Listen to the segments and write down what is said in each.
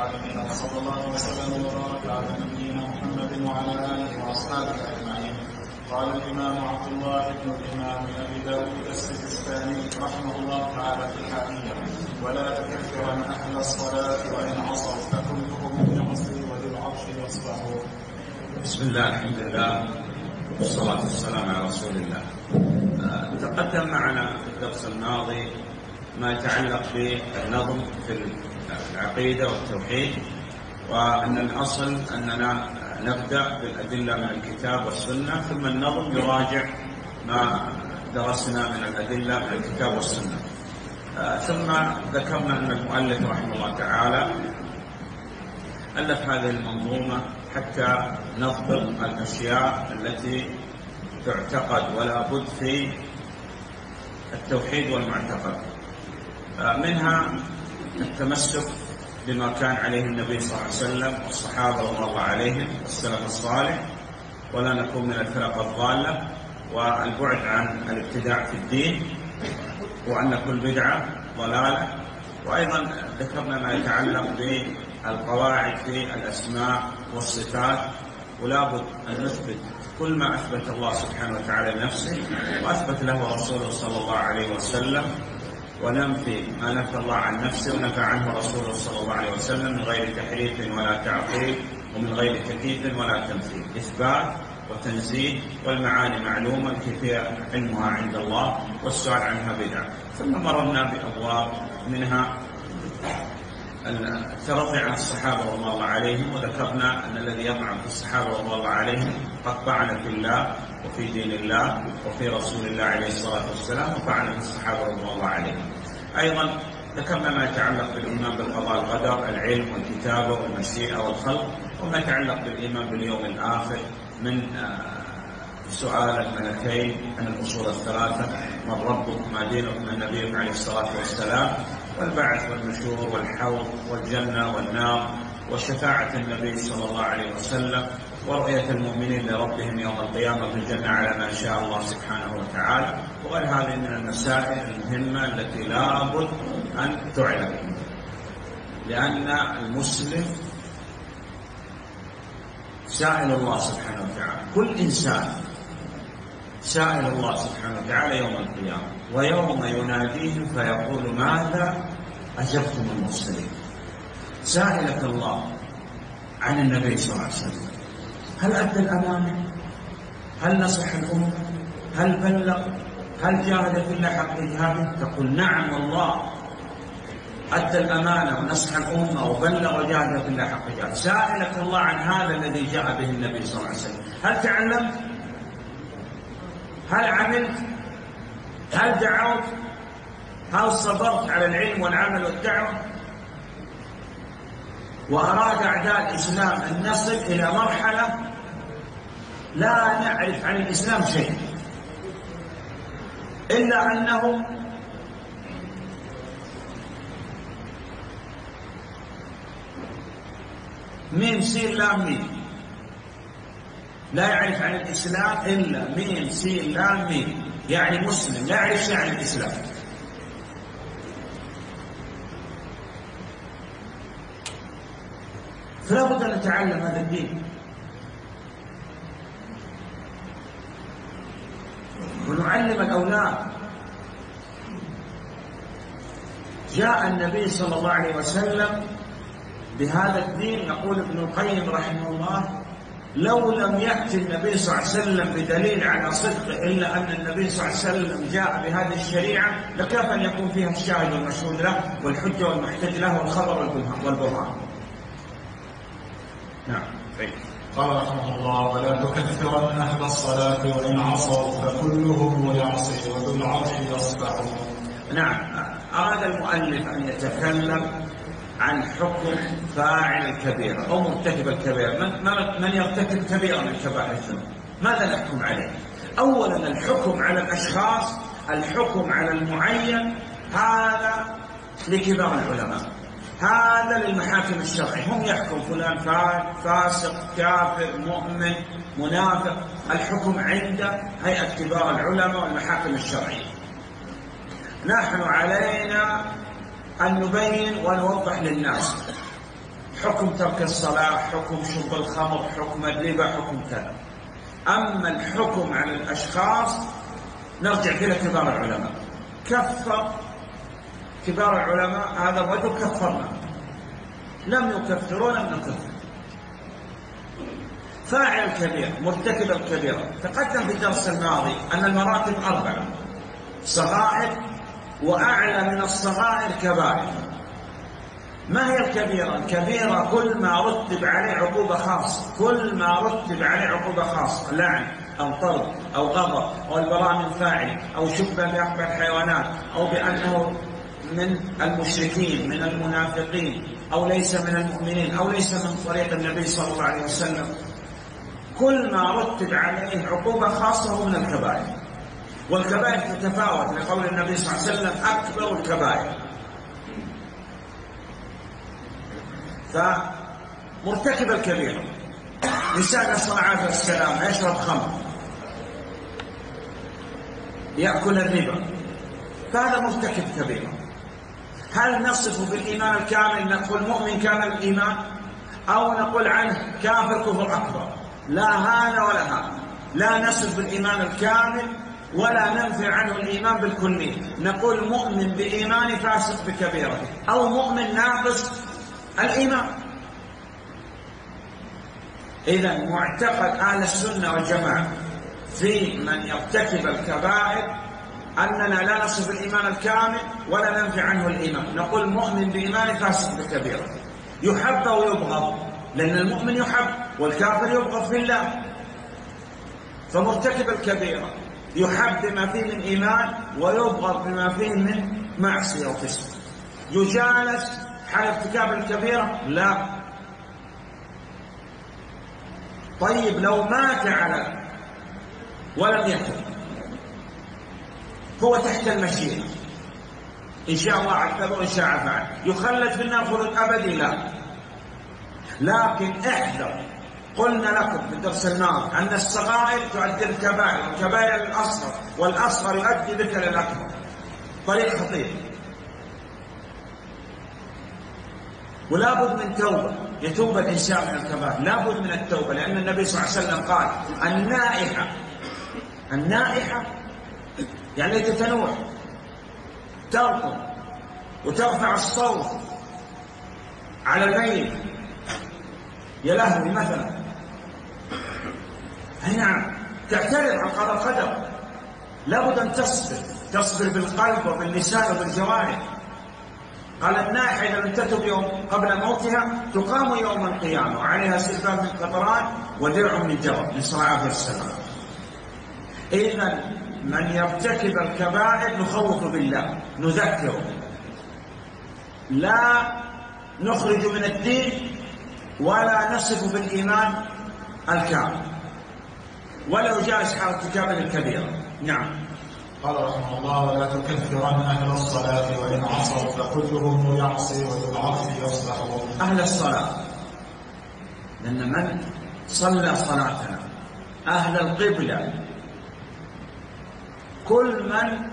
العالمين وصلى الله وسلم وبارك على نبينا محمد وعلى اله واصحابه اجمعين قال الامام عبد الله بن الامام ابي داود السجستاني رحمه الله تعالى في الحاميه ولا تكفرن أهل الصلاه وان عصوا فكلهم من يعصي وذي العرش يصبحون بسم الله الحمد لله والصلاة والسلام على رسول الله. آه، تقدم معنا في الدرس الماضي ما يتعلق بالنظم في العقيدة والتوحيد وأن الأصل أننا نبدأ بالأدلة من الكتاب والسنة ثم النظم يراجع ما درسنا من الأدلة من الكتاب والسنة. آه، ثم ذكرنا أن المؤلف رحمه الله تعالى ألف هذه المنظومة حتى نضبط الأشياء التي تعتقد ولا بد في التوحيد والمعتقد. آه، منها التمسك بما كان عليه النبي صلى الله عليه وسلم والصحابة رضي الله عليهم والسلف الصالح. ولا نكون من الفرق الضالة. والبعد عن الابتداع في الدين وأن كل بدعة ضلالة. وأيضا ذكرنا ما يتعلق بالقواعد في الأسماء والصفات. ولا بد أن نثبت كل ما أثبت الله سبحانه وتعالى لنفسه. وأثبت له رسوله صلى الله عليه وسلم. وننفي ما نفى الله عن نفسه ونفى عنه رسوله صلى الله عليه وسلم من غير تحريف ولا تعطيل ومن غير تكييف ولا تمثيل إثبات وتنزيه والمعاني معلومة كيفية علمها عند الله والسؤال عنها بدعة. ثم مررنا بأبواب منها الترضي عن الصحابة رضي الله عليهم وذكرنا أن الذي يطعن في الصحابة رضي الله عليهم قد طعن في الله وفي دين الله وفي رسول الله عليه الصلاة والسلام في الصحابة رضي الله عليهم. أيضا ذكرنا ما يتعلق بالإيمان بالقضاء والقدر العلم والكتابة والمشيئة والخلق وما يتعلق بالإيمان باليوم الآخر من سؤال الملكين عن الأصول الثلاثة من ربك ما دينك من نبيك عليه الصلاة والسلام؟ والبعث والنشور والحوض والجنة والنار وشفاعة النبي صلى الله عليه وسلم ورؤية المؤمنين لربهم يوم القيامة في الجنة على ما شاء الله سبحانه وتعالى. وغير هذه من المسائل المهمة التي لا بد أن تعلم. لأن المسلم سائل الله سبحانه وتعالى. كل إنسان سائل الله سبحانه وتعالى يوم القيامة. ويوم يناديهم فيقول ماذا أجبتم المرسلين؟ سائلك الله عن النبي صلى الله عليه وسلم. هل أدى الأمانة؟ هل نصح الأمة؟ هل بلغ؟ هل جاهد في الله حق جهاده تقول نعم والله. أدى الأمانة ونصح الأمة وبلغ وجاهد في الله حق جهاده سائلك الله عن هذا الذي جاء به النبي صلى الله عليه وسلم. هل تعلمت؟ هل عملت؟ هل دعوت؟ هل صبرت على العلم والعمل والدعوة؟ وأراد أعداء الإسلام أن نصل إلى مرحلة لا نعرف عن الإسلام شيء. إلا أنه ميم سين لام ميم لا يعرف عن الإسلام إلا ميم سين لام ميم يعني مسلم لا يعرف شيء عن الإسلام. فلا بد أن نتعلم هذا الدين. ونعلم الأولاد جاء النبي صلى الله عليه وسلم بهذا الدين يقول ابن القيم رحمه الله لو لم يأتي النبي صلى الله عليه وسلم بدليل على صدقه إلا أن النبي صلى الله عليه وسلم جاء بهذه الشريعة لكاف أن يكون فيها الشاهد والمشهود له والحجة والمحتج له والخبر والبرهان نعم. طيب. قال رحمه الله ولا تكفرن أهل الصلاة وإن عصوا فكلهم يعصي وذو العرش يصبح نعم. أراد المؤلف أن يتكلم عن حكم فاعل الكبيرة أو مرتكب الكبيرة من, من يرتكب كبيرة من كبائر الذنوب؟ ماذا نحكم عليه؟ أولا الحكم على الأشخاص الحكم على المعين هذا لكبار العلماء. هذا للمحاكم الشرعية هم يحكم. فلان فاسق كافر مؤمن منافق. الحكم عند هيئة كبار العلماء والمحاكم الشرعية. نحن علينا أن نبين ونوضح للناس حكم ترك الصلاة حكم شرب الخمر حكم الربا حكم كذا. أما الحكم على الأشخاص نرجع إلى كبار العلماء. كفر كبار العلماء هذا الرجل كفرنا لم يكفروا لم نكفر فاعل الكبير مرتكب الكبيرة تقدم في الدرس الماضي أن المراتب أربعة. صغائر وأعلى من الصغائر كبائر. ما هي الكبيرة؟ الكبيرة كل ما رتب عليه عقوبة خاصة. كل ما رتب عليه عقوبة خاصة. لعن أو طرد أو غضب أو البراء من فاعل أو شبة بأحبى الحيوانات أو بأنه من المشركين من المنافقين أو ليس من المؤمنين أو ليس من طريق النبي صلى الله عليه وسلم. كل ما رتب عليه عقوبة خاصة هو من الكبائر. والكبائر تتفاوت لقول النبي صلى الله عليه وسلم أكبر الكبائر. فمرتكب الكبيرة إنسان صلى الله وسلم يشرب خمر. يأكل الربا. فهذا مرتكب كبيرة هل نصف بالإيمان الكامل نقول مؤمن كامل الإيمان؟ أو نقول عنه كافر كفر أكبر؟ لا هذا ولا هذا. لا نصف بالإيمان الكامل ولا ننفي عنه الإيمان بالكلية. نقول مؤمن بإيمان فاسق بكبيرته أو مؤمن ناقص الإيمان. إذا معتقد أهل السنة والجماعة في من يرتكب الكبائر أننا لا نصف الإيمان الكامل ولا ننفي عنه الإيمان. نقول مؤمن بإيمان فاسق بكبيرة يحب أو يبغض لأن المؤمن يحب والكافر يبغض في الله. فمرتكب الكبيرة. يحب بما فيه من إيمان ويبغض بما فيه من معصية وفسق. يجالس حال ارتكاب الكبيرة؟ لا. طيب لو مات على ولم يتب هو تحت المشيئة. إن شاء الله عذبه وإن شاء فعل يخلد في النار خلود أبدي لا لكن إحذر. قلنا لكم في الدرس الماضي أن الصغائر تؤدي الكبائر. والكبائر الأصغر والأصغر يؤدي بك للأكبر. طريق خطير. ولا بد من توبة. يتوب الإنسان من الكبائر. لا بد من التوبة. لأن النبي صلى الله عليه وسلم قال النائحة. النائحة يعني تتنوع ترقص وترفع الصوت على الميت يلهوي مثلا. أي نعم. تعترض عن قضاء القدر. لابد أن تصبر تصبر بالقلب وباللسان وبالجوارح. قال النائحة إذا لم تتب يوم قبل موتها تقام يوم القيامة وعليها سلفان من قطران ودرع من جرب من صلاة السلام إذا من يرتكب الكبائر نخوف بالله نذكره. لا نخرج من الدين ولا نصف بالإيمان الكامل. ولو جالس حال ارتكاب الكبيرة نعم. قال رحمه الله ولا تكفرن أهل الصلاة وإن عصوا فكلهم يعصي وبالعصي يصلح. أهل الصلاة. لأن من صلى صلاتنا؟ أهل القبلة. كل من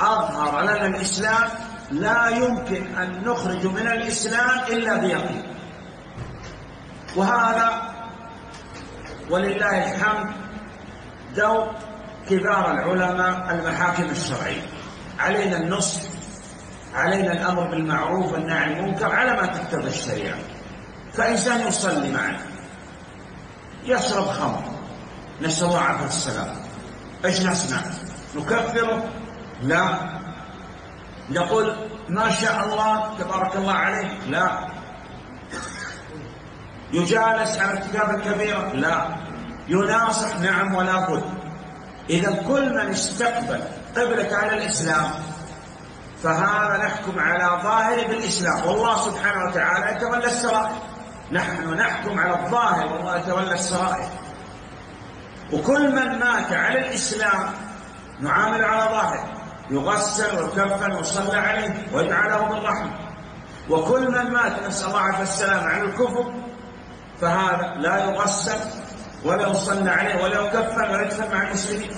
أظهر لنا الإسلام لا يمكن أن نخرج من الإسلام إلا بيقين. وهذا ولله الحمد ذوق كبار العلماء المحاكم الشرعية. علينا النصح علينا الأمر بالمعروف والنهي عن المنكر على ما تقتضي الشريعة. فإنسان يصلي معنا يشرب خمر نسأل الله عافية السلام إيش نصنع؟ نكفره؟ لا. نقول ما شاء الله تبارك الله عليه لا. يجالس على ارتكاب الكبيرة لا. يناصح نعم ولا بد. إذا كل من استقبل قبلة على الإسلام فهذا نحكم على ظاهر بالإسلام. والله سبحانه وتعالى يتولى السرائر. نحن نحكم على الظاهر والله يتولى السرائر. وكل من مات على الإسلام نعامل على ظاهر يغسل ويكفن ويصلى عليه ويدعى له بالرحمة وكل من مات نسأل الله عافية السلام على الكفر فهذا لا يغسل ولا يصلى عليه ولا يكفن ولا يدفن مع المسلمين.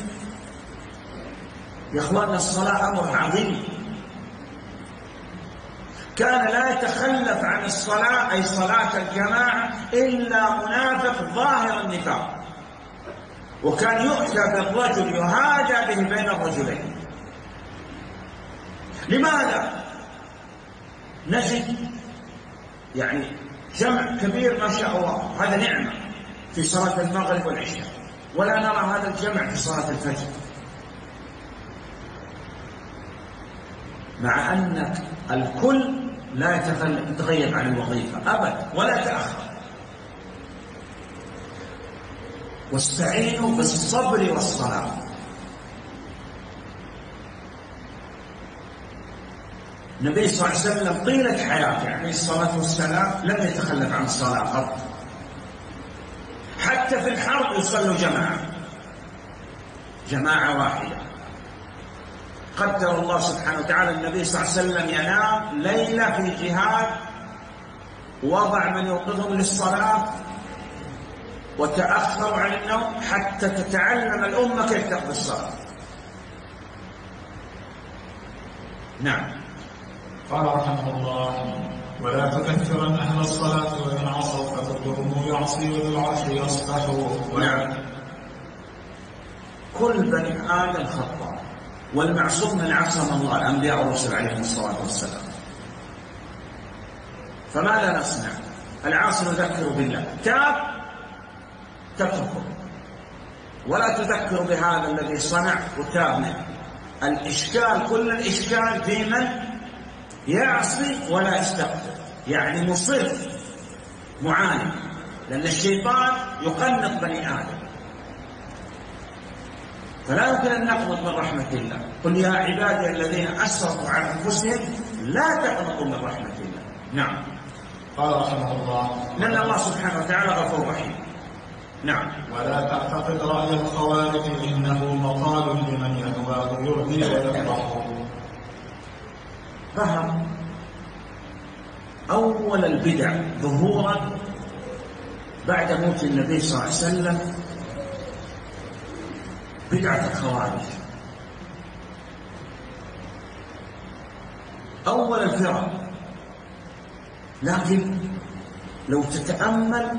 يا إخواننا الصلاة أمر عظيم. كان لا يتخلف عن الصلاة أي صلاة الجماعة إلا منافق ظاهر النفاق. وكان يؤتى بالرجل يهادى به بين الرجلين. لماذا؟ نجد يعني جمع كبير ما شاء الله. هذا نعمة في صلاة المغرب والعشاء. ولا نرى هذا الجمع في صلاة الفجر. مع أن الكل لا يتغيب عن الوظيفة أبدا ولا تأخر. واستعينوا بالصبر والصلاة. النبي صلى الله عليه وسلم طيلة حياته عليه الصلاة والسلام لم يتخلف عن الصلاة قط حتى في الحرب يصلوا جماعة. جماعة واحدة. قدر الله سبحانه وتعالى النبي صلى الله عليه وسلم ينام ليلة في جهاد وضع من يوقظهم للصلاة وتأخروا عن النوم حتى تتعلم الأمة كيف تقضي الصلاة. نعم. قال رحمه الله ولا تكثرن أهل الصلاة وإن عصوا فكلهم يعصي وذو العرش يصفح نعم. كل بني آدم خطأ والمعصوم من عصم الله الأنبياء والرسل عليهم الصلاة والسلام. فماذا نصنع؟ العاصم يذكر بالله. تاب تتركه. ولا تذكر بهذا الذي صنع وتاب منه الإشكال كل الإشكال في من؟ يعصي ولا يستغفر يعني مصر معاند لأن الشيطان يقنط بني آدم. فلا يمكن أن نقنط من رحمة الله. قل يا عبادي الذين أسرفوا على أنفسهم لا تقنطوا من رحمة الله. نعم. قال رحمه الله لأن الله سبحانه وتعالى غفور رحيم. نعم. ولا تعتقد رأي الخوارج إنه مقال لمن يهواه يرضي ويفرح. ظهر أول البدع ظهورا بعد موت النبي صلى الله عليه وسلم بدعة الخوارج. أول الفرق لكن لو تتأمل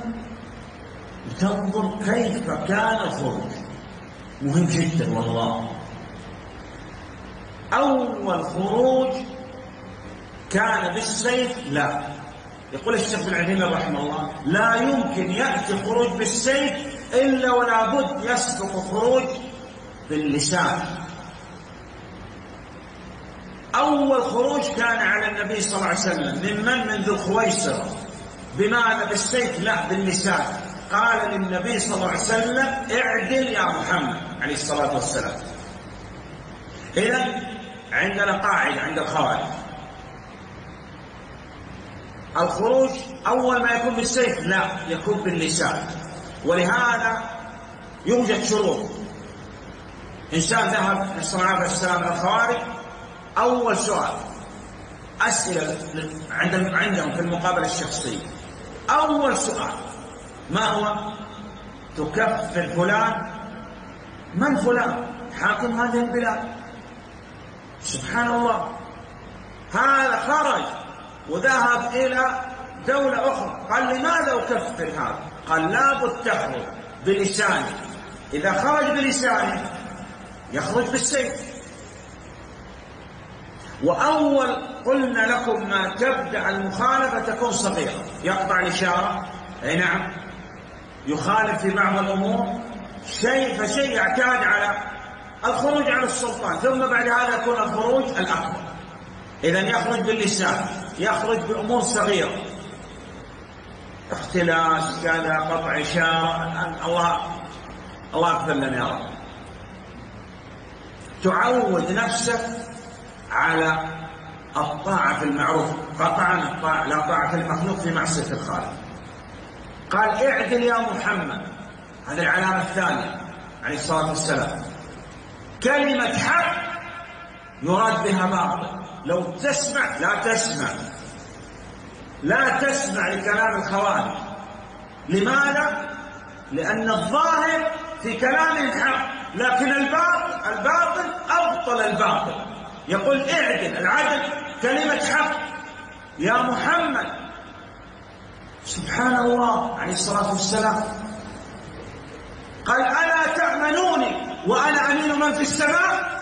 وتنظر كيف كان الخروج. مهم جدا والله. أول خروج كان بالسيف؟ لا. يقول الشيخ بن عثيمين رحمه الله لا يمكن يأتي خروج بالسيف إلا ولا بد يسبق خروج باللسان. أول خروج كان على النبي صلى الله عليه وسلم. ممن من؟ ذو الخويصرة بماذا بالسيف؟ لا باللسان. قال للنبي صلى الله عليه وسلم اعدل يا محمد عليه الصلاة والسلام. إذا عندنا قاعدة عند الخوارج. الخروج أول ما يكون بالسيف؟ لا يكون باللسان. ولهذا يوجد شروط. إنسان ذهب الله عليه السلام الخوارج. أول سؤال أسئلة عندهم في المقابلة الشخصية. أول سؤال ما هو؟ تكفر فلان. من فلان؟ حاكم هذه البلاد. سبحان الله. هذا خرج وذهب إلى دولة أخرى. قال لماذا أكفر هذا؟ قال لابد تخرج بلسانه إذا خرج بلسانه يخرج بالسيف. وأول قلنا لكم ما تبدأ المخالفة تكون صغيرة. يقطع الإشارة. أي نعم. يخالف في بعض الأمور شيء فشيء يعتاد على الخروج على السلطان ثم بعد هذا يكون الخروج الأكبر. إذا يخرج باللسان يخرج بأمور صغيرة. اختلاس كذا قطع إشارة الله الله أكبر لنا يا رب. تعود نفسك على الطاعة في المعروف قطعا لا طاعة في المخلوق في معصية الخالق. قال اعدل يا محمد. هذه العلامة الثانية عليه الصلاة والسلام. كلمة حق يراد بها باطل. لو تسمع لا تسمع. لا تسمع لكلام الخوارج. لماذا؟ لأن الظاهر في كلامهم حق لكن الباطل الباطل أبطل الباطل. يقول اعدل العدل كلمة حق. يا محمد سبحان الله عليه الصلاة والسلام. قال ألا تأمنوني وأنا أمين من في السماء؟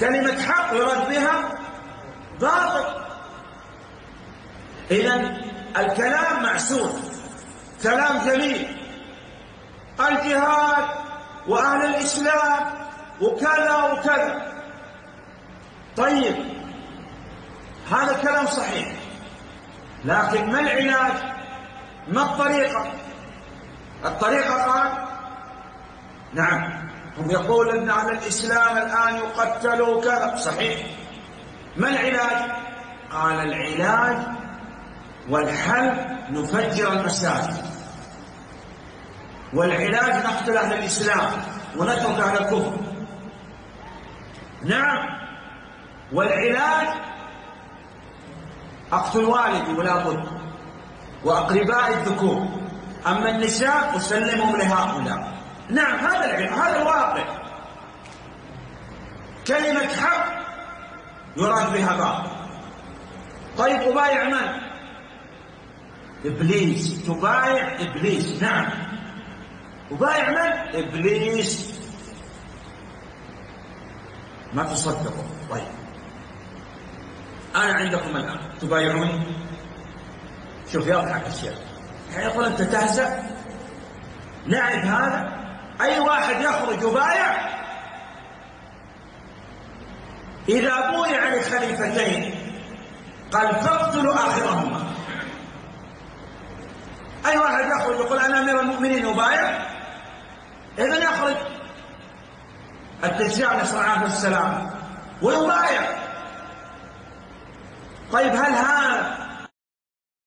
كلمة حق يرد بها باطل. إذا الكلام معسول كلام جميل. الجهاد وأهل الإسلام وكذا وكذا. طيب هذا الكلام صحيح. لكن ما العلاج؟ ما الطريقة؟ الطريقة قال نعم هم يقول إن أهل الإسلام الآن يقتلوا كذا صحيح. ما العلاج؟ قال العلاج والحل نفجر المساجد. والعلاج نقتل أهل الإسلام ونترك أهل الكفر. نعم. والعلاج اقتل والدي ولا بد. واقربائي الذكور. أما النساء أسلمهم لهؤلاء. نعم هذا العلم هذا الواقع. كلمة حق يراد بها باطل طيب أبايع من؟ إبليس. تبايع إبليس. نعم. أبايع من؟ إبليس. ما تصدقوا. طيب. أنا عندكم الآن تبايعوني؟ شوف يضحك الشيخ يقول أنت تهزأ؟ نعرف هذا؟ أي واحد يخرج يبايع إذا بويع لخليفتين قال فاقتلوا آخرهما. أي واحد يخرج يقول أنا أمير المؤمنين يبايع إذا يخرج. الدجال نسأل الله السلام ويبايع. طيب هل هذا